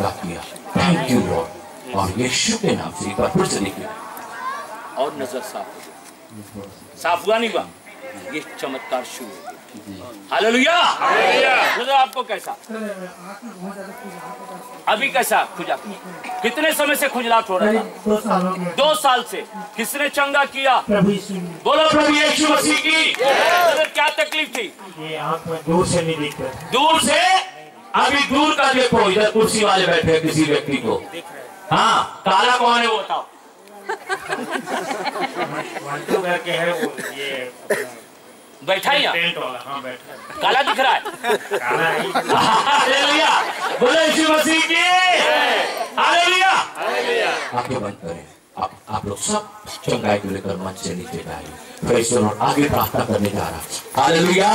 चंगा किया। Thank you Lord और यीशु के नाम से एक बार फिर से देखिए और नज़र साफ़ हो गई साफ़ हुआ नहीं हुआ? ये चमत्कार शुरू हो गया। हालेलुया! नज़र आपको कैसा? अभी कैसा खुजा? कितने समय से खुजलाहट हो रहा था? दो सालों दो साल से। किसने चंगा किया? प्रभु बोलो प्रभु यीशु मसीह की। क्या तकलीफ़ थी? ये आँख में दूर से नहीं दिख रहा। दूर से अभी दूर का देखो इधर कुर्सी वाले बैठे हैं किसी व्यक्ति को। हाँ। काला कौन है वो? बताओ। करके है वो ये बैठा ही यहाँ। टेंट वाला हाँ बैठा है। काला दिख रहा है। काला ही। हालेलुया। बोलो यीशु मसीह की। हालेलुया। आँखें बंद करें। आप आप लोग सब चंगाई को लेकर मंच से नीचे आइए फिर ईश्वर आगे प्रार्थना करने जा रहा हालेलुया।